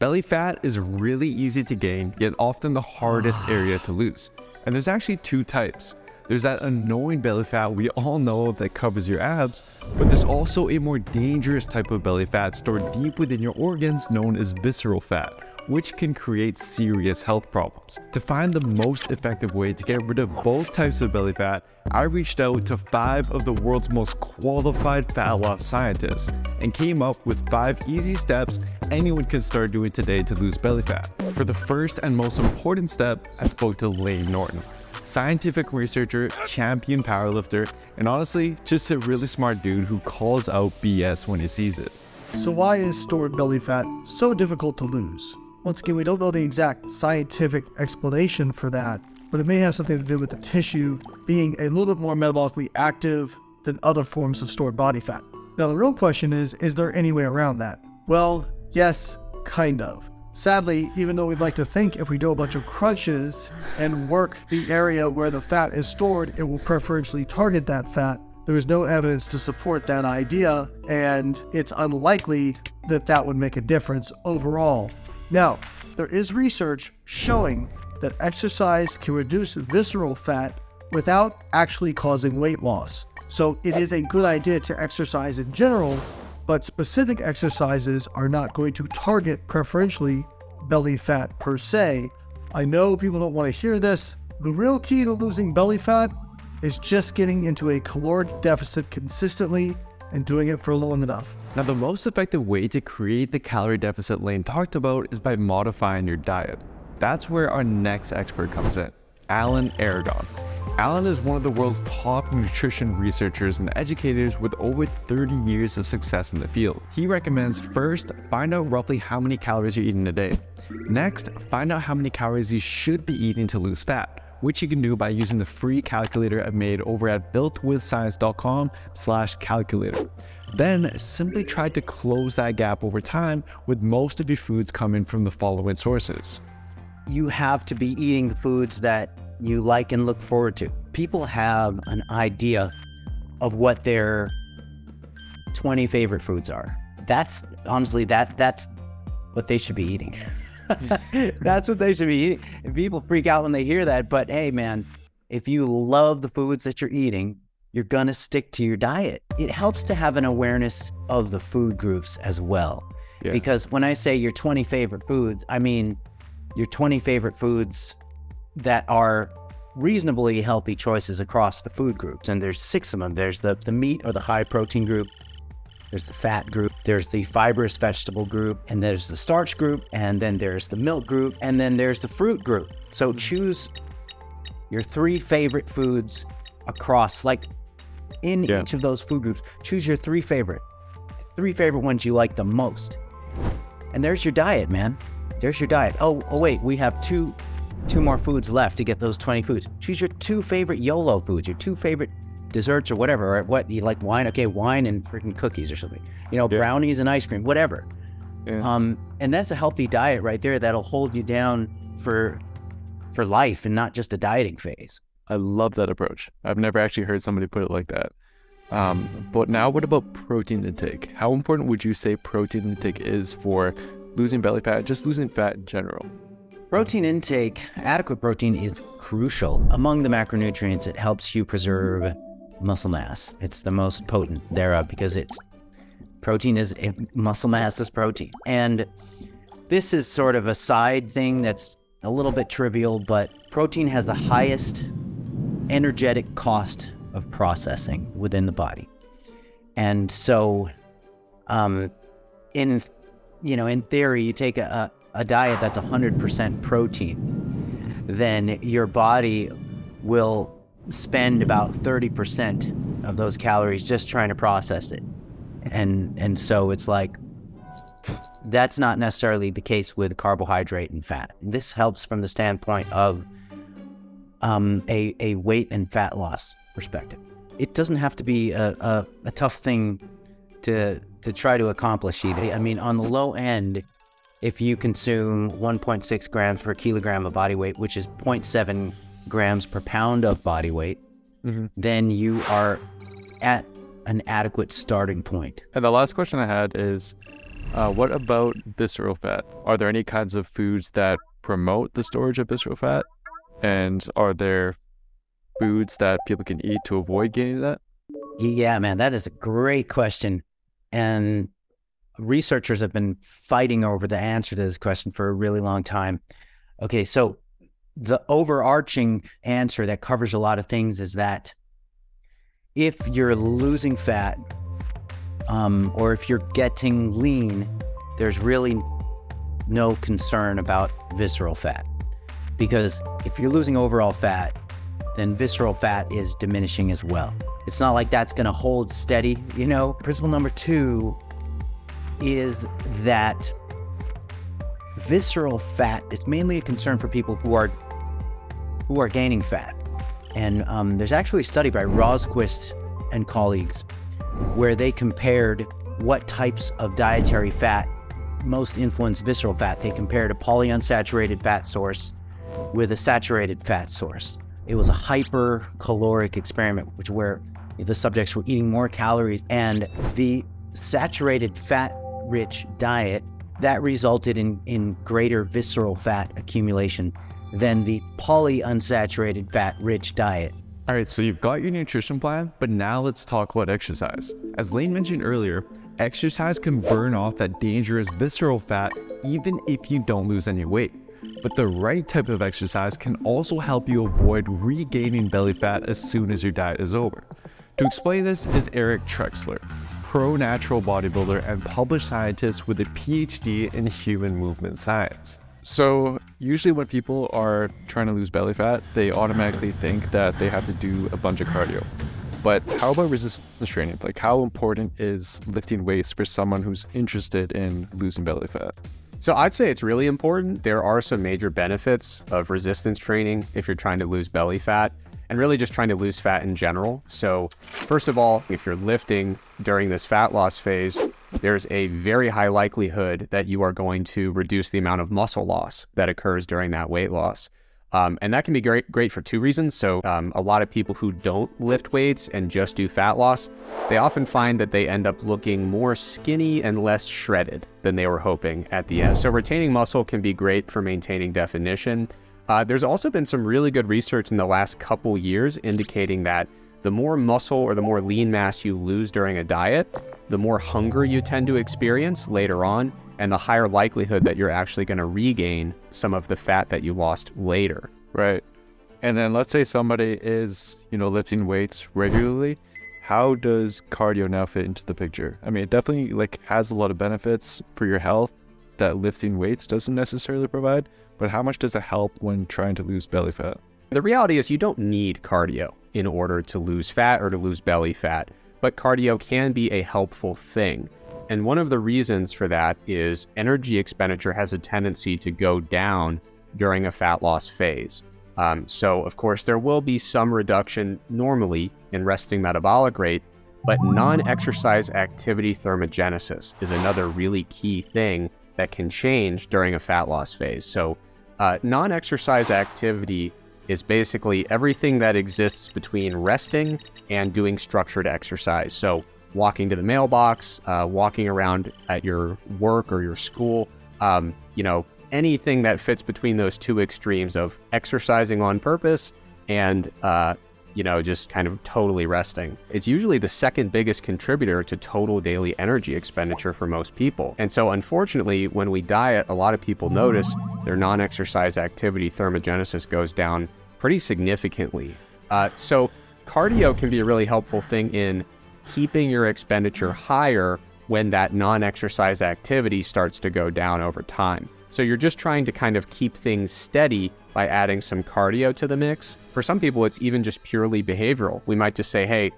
Belly fat is really easy to gain, yet often the hardest area to lose. And there's actually two types. There's that annoying belly fat we all know that covers your abs, but there's also a more dangerous type of belly fat stored deep within your organs known as visceral fat, which can create serious health problems. To find the most effective way to get rid of both types of belly fat, I reached out to five of the world's most qualified fat loss scientists and came up with five easy steps anyone can start doing today to lose belly fat. For the first and most important step, I spoke to Layne Norton, scientific researcher, champion powerlifter, and honestly, just a really smart dude who calls out BS when he sees it. So why is stored belly fat so difficult to lose? Once again, we don't know the exact scientific explanation for that, but it may have something to do with the tissue being a little bit more metabolically active than other forms of stored body fat. Now, the real question is is there any way around that? Well, yes, kind of. Sadly, even though we'd like to think if we do a bunch of crunches and work the area where the fat is stored, it will preferentially target that fat, there is no evidence to support that idea, and it's unlikely that that would make a difference overall. Now, there is research showing that exercise can reduce visceral fat without actually causing weight loss. So it is a good idea to exercise in general, but specific exercises are not going to target preferentially belly fat per se. I know people don't want to hear this. The real key to losing belly fat is just getting into a caloric deficit consistently and doing it for long enough. Now, the most effective way to create the calorie deficit Layne talked about is by modifying your diet. That's where our next expert comes in, Alan Aragon. Alan is one of the world's top nutrition researchers and educators with over 30 years of success in the field. He recommends first, find out roughly how many calories you're eating a day. Next, find out how many calories you should be eating to lose fat which you can do by using the free calculator I've made over at builtwithscience.com slash calculator. Then simply try to close that gap over time with most of your foods coming from the following sources. You have to be eating the foods that you like and look forward to. People have an idea of what their 20 favorite foods are. That's honestly that that's what they should be eating. That's what they should be eating. And people freak out when they hear that. But hey, man, if you love the foods that you're eating, you're going to stick to your diet. It helps to have an awareness of the food groups as well. Yeah. Because when I say your 20 favorite foods, I mean your 20 favorite foods that are reasonably healthy choices across the food groups. And there's six of them. There's the, the meat or the high protein group, there's the fat group, there's the fibrous vegetable group, and there's the starch group, and then there's the milk group, and then there's the fruit group. So mm-hmm. choose your three favorite foods across, like in yeah. each of those food groups. Choose your three favorite, three favorite ones you like the most. And there's your diet, man. There's your diet. Oh, oh wait, we have two two more foods left to get those 20 foods. Choose your two favorite YOLO foods, your two favorite desserts or whatever, or what you like wine, okay, wine and freaking cookies or something, you know, yeah. brownies and ice cream, whatever. Yeah. Um, and that's a healthy diet right there that'll hold you down for for life and not just a dieting phase. I love that approach. I've never actually heard somebody put it like that. Um, but now, what about protein intake? How important would you say protein intake is for losing belly fat, just losing fat in general? Protein intake, adequate protein is crucial. Among the macronutrients, it helps you preserve muscle mass. It's the most potent thereof because it's protein is muscle mass is protein. And this is sort of a side thing that's a little bit trivial, but protein has the highest energetic cost of processing within the body. And so, um, in you know, in theory, you take a, a diet that's 100% protein, then your body will spend about 30% of those calories just trying to process it. And and so it's like that's not necessarily the case with carbohydrate and fat. This helps from the standpoint of um, a, a weight and fat loss perspective. It doesn't have to be a, a, a tough thing to to try to accomplish either. I mean, on the low end, if you consume 1.6 grams per kilogram of body weight, which is 0.7 grams per pound of body weight, mm-hmm. then you are at an adequate starting point. And the last question I had is Uh, what about visceral fat? Are there any kinds of foods that promote the storage of visceral fat? And are there foods that people can eat to avoid gaining that? Yeah, man, that is a great question. And researchers have been fighting over the answer to this question for a really long time. Okay, so the overarching answer that covers a lot of things is that if you're losing fat um, or if you're getting lean, there's really no concern about visceral fat. Because if you're losing overall fat, then visceral fat is diminishing as well. It's not like that's going to hold steady, you know? Principle number two is that visceral fat is mainly a concern for people who are who are gaining fat. And um, there's actually a study by Rosqvist and colleagues where they compared what types of dietary fat most influence visceral fat. They compared a polyunsaturated fat source with a saturated fat source. It was a hypercaloric experiment, which where the subjects were eating more calories and the saturated fat rich diet that resulted in, in greater visceral fat accumulation than the polyunsaturated fat rich diet. All right, so you've got your nutrition plan, but now let's talk about exercise. As Layne mentioned earlier, exercise can burn off that dangerous visceral fat even if you don't lose any weight. But the right type of exercise can also help you avoid regaining belly fat as soon as your diet is over. To explain this is Eric Trexler, pro natural bodybuilder and published scientist with a PhD in human movement science. So, usually when people are trying to lose belly fat, they automatically think that they have to do a bunch of cardio. But how about resistance training? Like, how important is lifting weights for someone who's interested in losing belly fat? So I'd say it's really important. There are some major benefits of resistance training if you're trying to lose belly fat and really just trying to lose fat in general. So first of all, if you're lifting during this fat loss phase, there's a very high likelihood that you are going to reduce the amount of muscle loss that occurs during that weight loss. Um, and that can be great, great for two reasons. So, um, a lot of people who don't lift weights and just do fat loss, they often find that they end up looking more skinny and less shredded than they were hoping at the end. So, retaining muscle can be great for maintaining definition. Uh, there's also been some really good research in the last couple years indicating that the more muscle or the more lean mass you lose during a diet, the more hunger you tend to experience later on, and the higher likelihood that you're actually going to regain some of the fat that you lost later. Right. And then let's say somebody is, you know, lifting weights regularly. How does cardio now fit into the picture? I mean, it definitely like has a lot of benefits for your health that lifting weights doesn't necessarily provide, but how much does it help when trying to lose belly fat? The reality is you don't need cardio in order to lose fat or to lose belly fat, but cardio can be a helpful thing. And one of the reasons for that is energy expenditure has a tendency to go down during a fat loss phase. Um, so, of course, there will be some reduction normally in resting metabolic rate, but non exercise activity thermogenesis is another really key thing that can change during a fat loss phase. So, uh, non exercise activity is basically everything that exists between resting and doing structured exercise. So, walking to the mailbox, uh, walking around at your work or your school, um, you know, anything that fits between those two extremes of exercising on purpose and, uh, you know, just kind of totally resting. It's usually the second biggest contributor to total daily energy expenditure for most people. And so, unfortunately, when we diet, a lot of people notice their non exercise activity thermogenesis goes down pretty significantly. Uh, so, cardio can be a really helpful thing in keeping your expenditure higher when that non exercise activity starts to go down over time. So you're just trying to kind of keep things steady by adding some cardio to the mix. For some people, it's even just purely behavioral. We might just say, hey,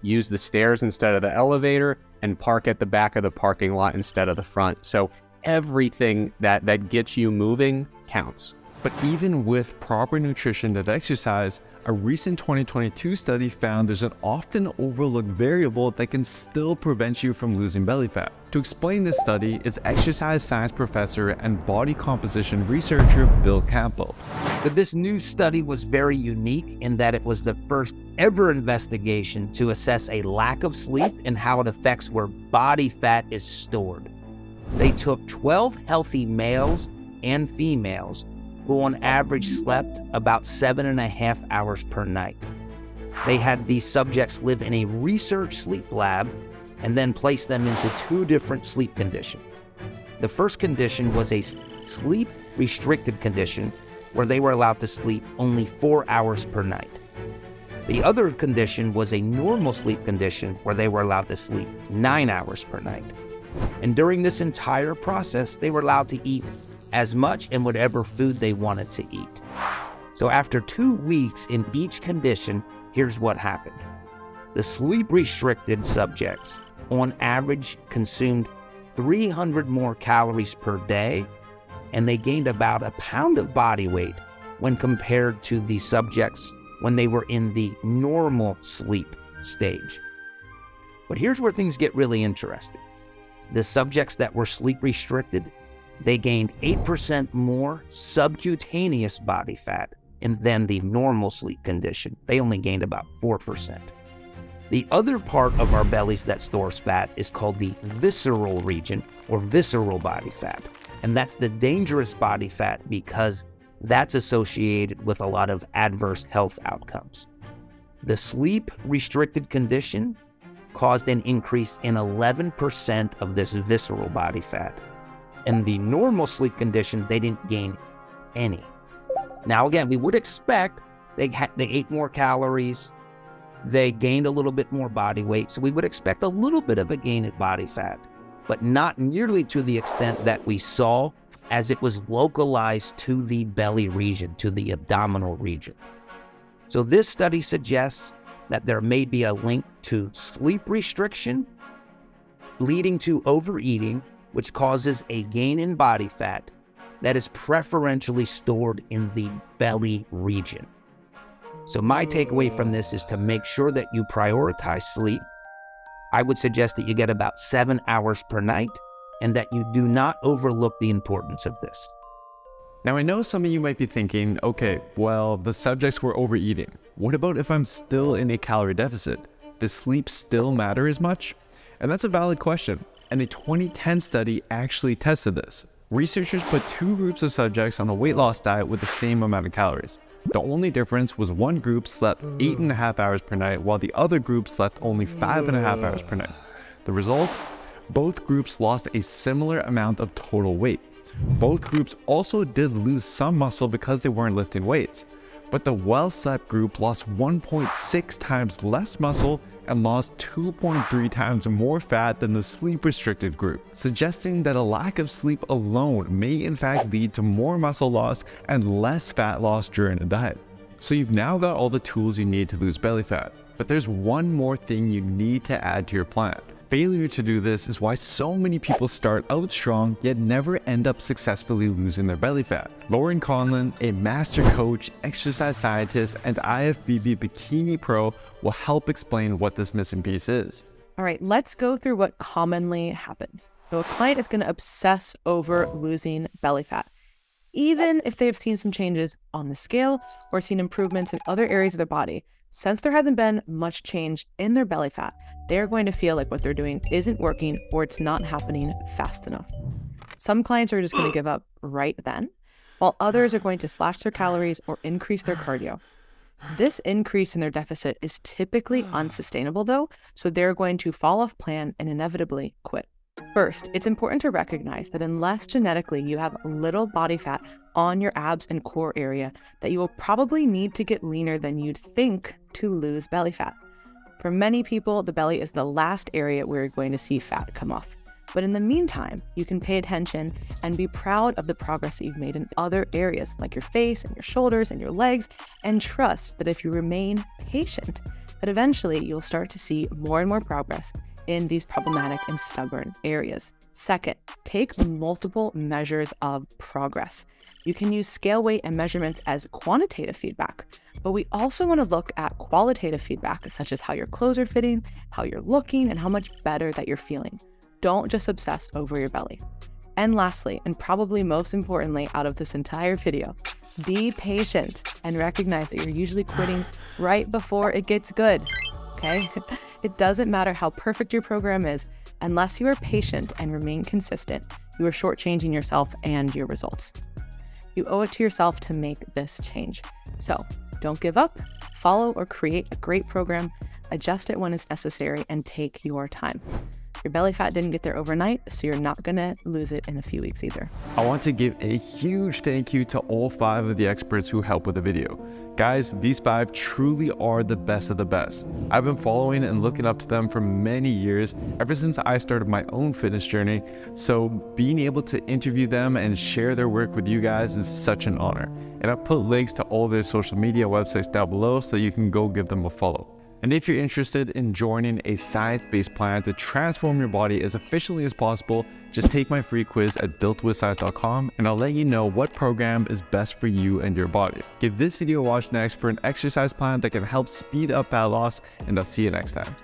use the stairs instead of the elevator and park at the back of the parking lot instead of the front. So everything that, that gets you moving counts. But even with proper nutrition and exercise, a recent 2022 study found there's an often overlooked variable that can still prevent you from losing belly fat. To explain this study is exercise science professor and body composition researcher Bill Campbell. This new study was very unique in that it was the first ever investigation to assess a lack of sleep and how it affects where body fat is stored. they took 12 healthy males and females who on average slept about seven and a half hours per night. They had these subjects live in a research sleep lab and then placed them into two different sleep conditions. The first condition was a sleep restricted condition where they were allowed to sleep only four hours per night. The other condition was a normal sleep condition where they were allowed to sleep nine hours per night. And during this entire process, they were allowed to eat as much and whatever food they wanted to eat. So after two weeks in each condition, here's what happened. The sleep restricted subjects, on average, consumed 300 more calories per day, and they gained about a pound of body weight when compared to the subjects when they were in the normal sleep stage. But here's where things get really interesting. The subjects that were sleep restricted, they gained 8% more subcutaneous body fat than the normal sleep condition. They only gained about 4%. The other part of our bellies that stores fat is called the visceral region or visceral body fat. And that's the dangerous body fat because that's associated with a lot of adverse health outcomes. The sleep restricted condition caused an increase in 11% of this visceral body fat. In the normal sleep condition, they didn't gain any. Now, again, we would expect they, they ate more calories, they gained a little bit more body weight, so we would expect a little bit of a gain in body fat, but not nearly to the extent that we saw as it was localized to the belly region, to the abdominal region. So this study suggests that there may be a link to sleep restriction leading to overeating, which causes a gain in body fat that is preferentially stored in the belly region. So, my takeaway from this is to make sure that you prioritize sleep. I would suggest that you get about seven hours per night and that you do not overlook the importance of this. Now, I know some of you might be thinking, okay, well, the subjects were overeating. What about if I'm still in a calorie deficit? Does sleep still matter as much? And that's a valid question. And a 2010 study actually tested this. Researchers put two groups of subjects on a weight loss diet with the same amount of calories. The only difference was one group slept eight and a half hours per night, while the other group slept only five and a half hours per night. The result? Both groups lost a similar amount of total weight. Both groups also did lose some muscle because they weren't lifting weights, but the well-slept group lost 1.6 times less muscle and lost 2.3 times more fat than the sleep restricted group, suggesting that a lack of sleep alone may in fact lead to more muscle loss and less fat loss during a diet. So you've now got all the tools you need to lose belly fat, but there's one more thing you need to add to your plan failure to do this is why so many people start out strong yet never end up successfully losing their belly fat. Laurin Conlin, a master coach, exercise scientist, and IFBB Bikini Pro will help explain what this missing piece is. All right, let's go through what commonly happens. So a client is going to obsess over losing belly fat. Even if they've seen some changes on the scale or seen improvements in other areas of their body, since there hasn't been much change in their belly fat, they're going to feel like what they're doing isn't working or it's not happening fast enough. Some clients are just going to give up right then, while others are going to slash their calories or increase their cardio. This increase in their deficit is typically unsustainable, though, so they're going to fall off plan and inevitably quit. First, it's important to recognize that unless genetically you have little body fat on your abs and core area, that you will probably need to get leaner than you'd think to lose belly fat. For many people, the belly is the last area where you're going to see fat come off. But in the meantime, you can pay attention and be proud of the progress that you've made in other areas like your face and your shoulders and your legs, and trust that if you remain patient, that eventually you'll start to see more and more progress in these problematic and stubborn areas. Second, take multiple measures of progress. You can use scale weight and measurements as quantitative feedback, but we also want to look at qualitative feedback, such as how your clothes are fitting, how you're looking, and how much better that you're feeling. Don't just obsess over your belly. And lastly, and probably most importantly out of this entire video, be patient and recognize that you're usually quitting right before it gets good. Okay? It doesn't matter how perfect your program is, Unless you are patient and remain consistent, you are shortchanging yourself and your results. You owe it to yourself to make this change. So don't give up, follow or create a great program, adjust it when it's necessary, and take your time. Your belly fat didn't get there overnight, so you're not gonna lose it in a few weeks either. I want to give a huge thank you to all five of the experts who helped with the video. Guys, these five truly are the best of the best. I've been following and looking up to them for many years, ever since I started my own fitness journey. So being able to interview them and share their work with you guys is such an honor. And I've put links to all their social media websites down below so you can go give them a follow. And if you're interested in joining a science-based plan to transform your body as efficiently as possible, just take my free quiz at builtwithscience.com and I'll let you know what program is best for you and your body. Give this video a watch next for an exercise plan that can help speed up fat loss and I'll see you next time.